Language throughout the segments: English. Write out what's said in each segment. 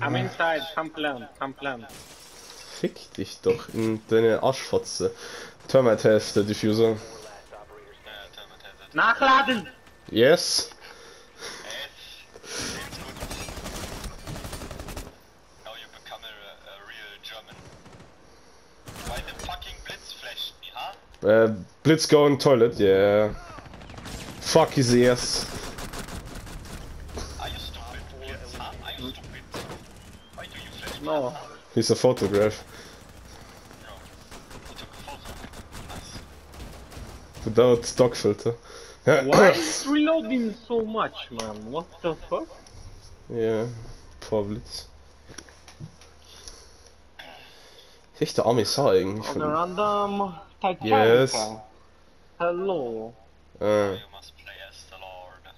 I'm inside, come plant, come plant. Fick dich doch in deine Arschfotze. Thermite has the diffuser. Last operators Ja, Thermite hat Nachladen! Yes. It's good. Now you become a, a real German. Why the fucking Blitz flashed me, huh? Uh, Blitz go in toilet, yeah. Fuck his ears. No. He's a photograph. No. He took a photo of it. Nice. Without stock filter. Why is it reloading so much, man? What the fuck? yeah, poor Blitz. Echt der arme Sau eigentlich. On Von, a random Titanic. Yes. Hello. äh, You must play as the Lord.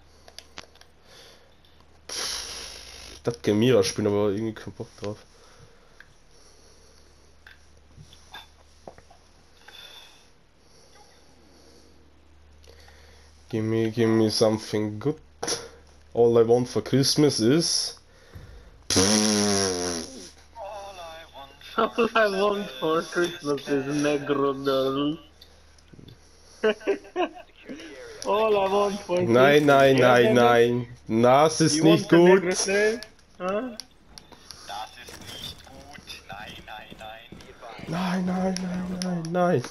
das Gemira spielen, aber irgendwie keinen Bock drauf. Give me, give me something good. All I want for Christmas is. All I want All I want for Christmas is Negro girl. All I want for Christmas. Nein, nein, nein, nein. Das ist nicht gut. Negro girl? Huh? Das ist nicht gut. Nein, nein, nein. Nein, nein, nein, nein, nein.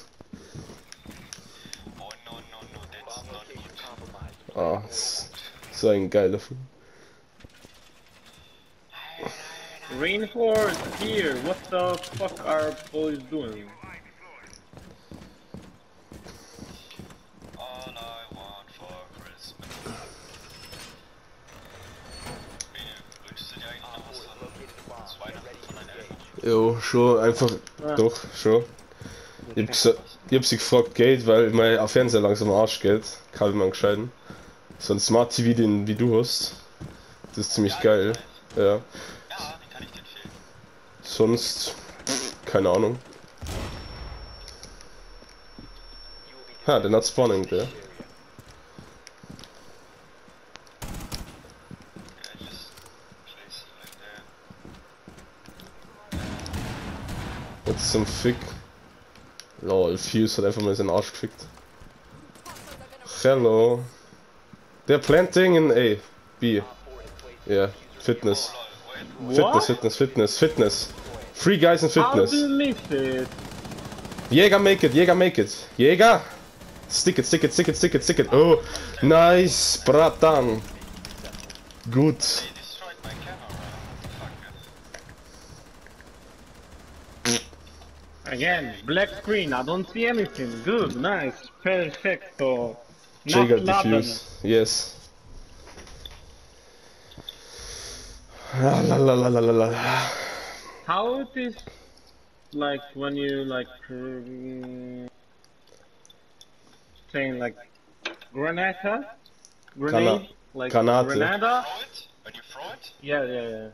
Ah, so ein geiler Film. Rainforest here, what the fuck are boys doing? Jo, schon, einfach, ah. doch, schon. Ich hab, ich hab's gefragt, geht, weil mein Fernseher langsam Arsch geht. Kann ich gescheiden. So ein Smart TV, den wie du hast. Das ist ziemlich geil. Ja. Ja, den kann ich dir empfehlen. Sonst. Keine Ahnung. Ha, den hat Spawning, der. Ja. Jetzt zum Fick. Lol, Fuse hat einfach mal seinen Arsch gefickt. Hello. Der planting in A. B. Yeah, Fitness. Wait. Fitness, Fitness, Fitness, Fitness. Three guys in How do Fitness. you miss it? Jäger make it, Jäger make it. Jäger! Stick it, stick it, stick it, stick it, stick it. Oh, nice, bratan. Gut. They destroyed my camera. Fuck. Again, black screen. I don't see anything. Good, nice, perfecto. Jäger Nachladen. diffuse. Yes. La la la la la la la. How it is like when you like mm, saying like granata, grenade, like Granate. granada. Throw it. When you throw it, Yeah, yeah, yeah.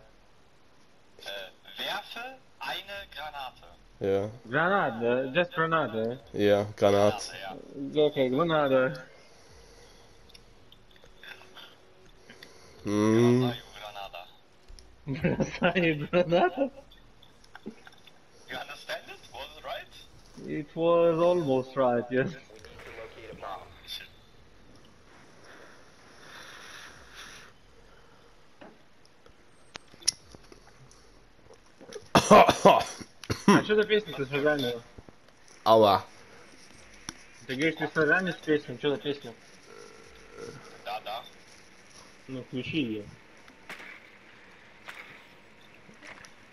äh, werfe eine Granate. Ja, Granada, just granada. ja, Granat. Granate. Okay, granada. Hm, Granada, you Granada. Say granada. You understand it? Was it right? It was almost right. Yes. We need to locate a bomb. Shit. А что за песня ты сожрание? Aua. Ты говоришь, ты сожрание с песней, что за песня? Da, da. Ну, включи ее.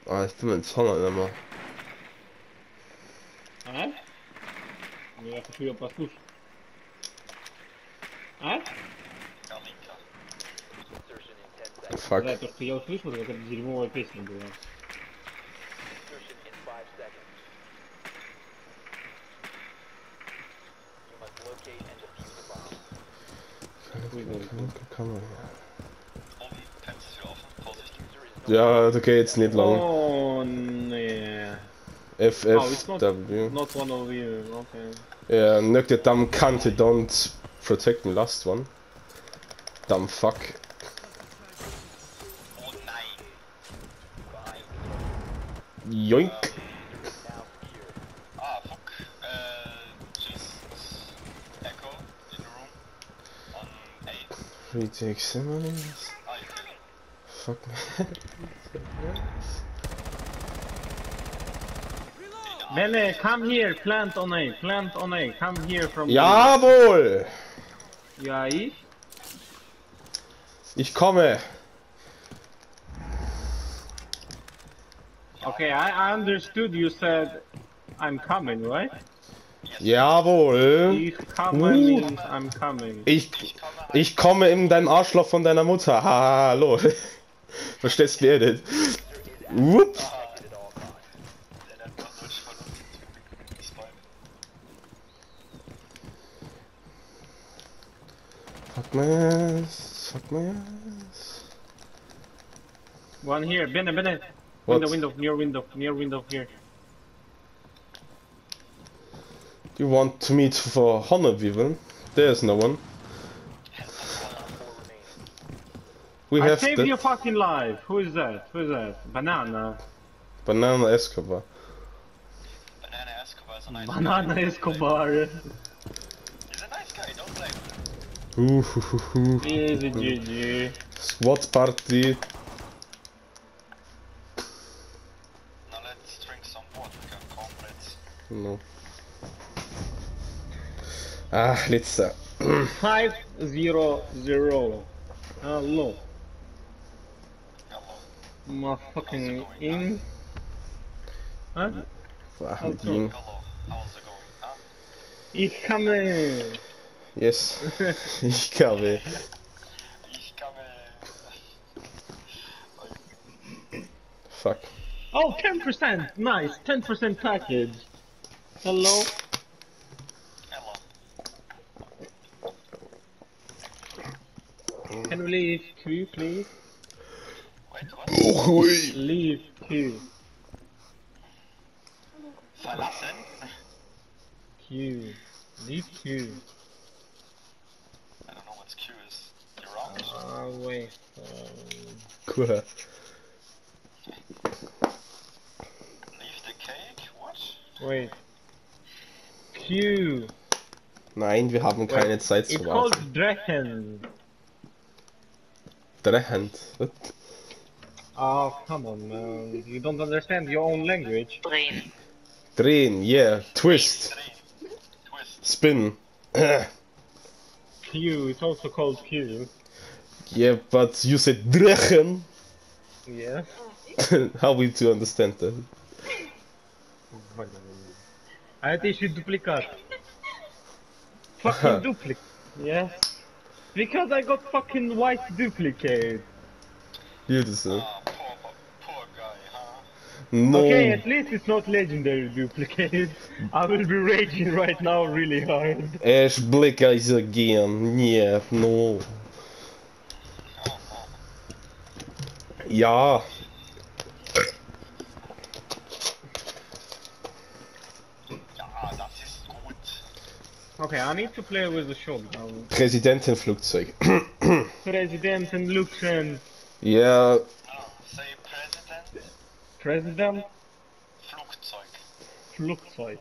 Aa Steam, что она нам? А? Ну, я хочу ее послушать. А? Фак. Да, то, что я услышал, это дерьмовая песня была. Ja, okay, jetzt nicht lang. Oh, nee. F, Oh, not, not one of you, okay. Yeah, knock the dumb cunt don't protect the last one. Dumb fuck. Joink. Ah, fuck. Uh, just echo in the room. On A. Retake Simmons. Fuck me. Bene, come here, plant on A, plant on A, come here from Jawohl! Ja, ich? Ich komme. Okay, I understood you said I'm coming, right? Jawohl. Ich komme Uh. means I'm coming. Ich, ich komme in deinem Arschloch von deiner Mutter. Ha, hallo. Verstehst du mir nicht? Whoop. Der hat nur durch Verlust. Zwei. Fuck my ass. Fuck my ass. One here, Bene, Bene. What? Window, window, near window, near window here. You want to meet for honor people? There's no one. We I have saved your fucking life. Who is that? Who is that? Banana. Banana Escobar. Banana Escobar is a nice Banana Escobar. He's a nice guy, don't blame him. Ooh, hoo, hoo, hoo. Easy GG. Squad party. Now let's drink some vodka, comrades. No. Ah, Litza. Five zero zero. Hello. Hello. Motherfucking in. Huh? Ah, mit ihm. Hello. How's it going, huh? Ich komme. Yes. Ich glaube. Ich komme. Fuck. Oh, 10%. Nice. 10% package. Hello. Hello. Can we leave Q, please? Wait, what? Leave Q. Verlassen? Q. Leave Q. I don't know what Q is. You're wrong. Uh, wait. Um, Cool. Leave the cake? What? wait. Q. Nein, wir haben keine Zeit It's zu called warten. Drachen. Drehend. What? Oh, come on, man. You don't understand your own language. Drehen. Drehen, yeah. Twist. Drehen. Twist. Spin. Q. It's also called Q. yeah, but you said Drechen. Yeah. How we to understand that? А это еще дупликат. Fucking duplicate. Yes. Because I got fucking white duplicate. Beautiful. Ah, poor, poor guy, huh? No. Okay, at least it's not legendary duplicate. I will be raging right now really hard. Ash Black Eyes again. Yeah, no. Ja. Ja, das ist gut. Okay, I need to play with the shotgun. Präsidentenflugzeug. President and Luxem. Ja, Ah, say President. President? Flugzeug. Flugzeug.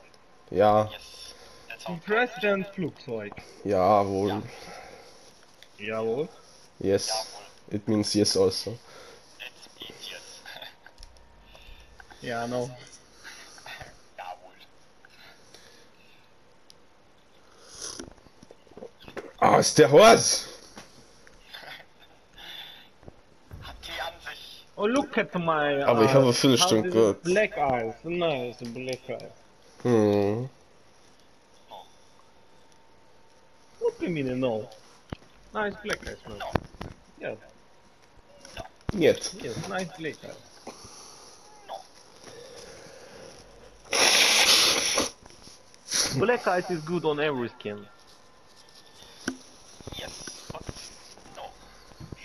ja, Yes. That's how President Flugzeug. jawohl. Jawohl. Yes. Jawohl. It means yes also. It's it, yes. Ja, no. Jawohl. Ah, ist der Horst! Hat die an sich. Oh, look at my Aber ich eyes. habe eine uh, Viertelstunde How gehört. is it Black eyes. Hmm. Nice, black eyes. Hm. What do you mean no? Nice black eyes, man. No. Yes, Jetzt. yes, nice black eyes. Black eyes is good on every skin.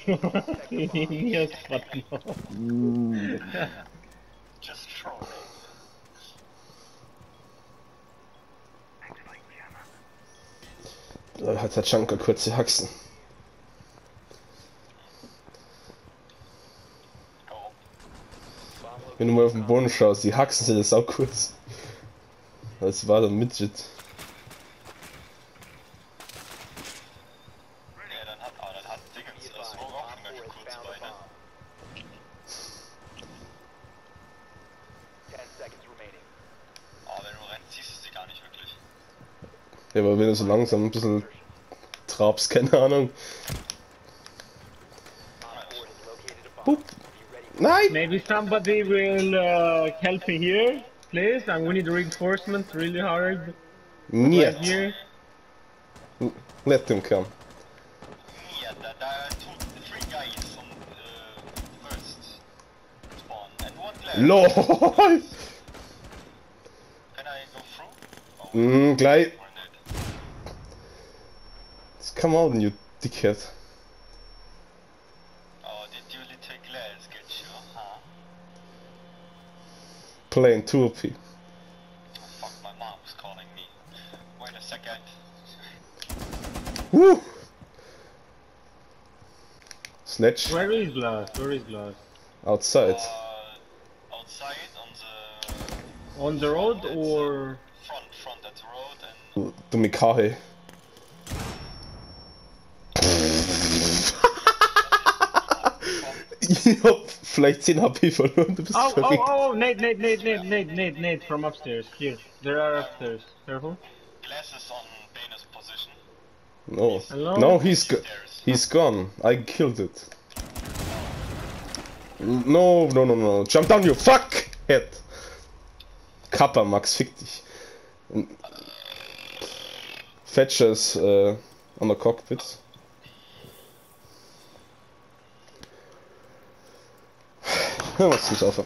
But no. yes, but no. Just trolling. Da hat der Chunker kurze Haxen. Wenn du mal auf den Boden schaust, die Haxen sind jetzt auch kurz. Das war der Midget. Gar nicht wirklich. Ja, aber wenn du so langsam ein bisschen trabst, keine Ahnung. Op 4 has located a bomb. Boop. Be ready Nein! Maybe somebody will uh, help me here, please. And we need reinforcements really hard right Let them come. LOL! Can I go through? Oh, Mm, gleich. or not? Come out, you dickhead. Oh, did you little Glaz get you, huh? Playing 2 OP. Oh, fuck, my mom was calling me. Wait a second. Woo! Snatch Where is Glaz? Where is Glaz? outside. Uh, outside on the On the road uh, or front, front at the road and Du Mikahe. Ich hab vielleicht 10 HP verloren, du bist Oh, oh, verrückt. Oh, oh, Nate, Nate, Nate, Nate, Nate, Nate, Nate from upstairs. Here, there are upstairs. Careful. glasses on Dana's position. No, Hello? no, he's go Stairs. he's gone. I killed it. No, no, no, no. Jump down, you fuck head. Kappa, Max, fick dich. Fetcher ist äh, on the cockpit. Ja, was ist auf?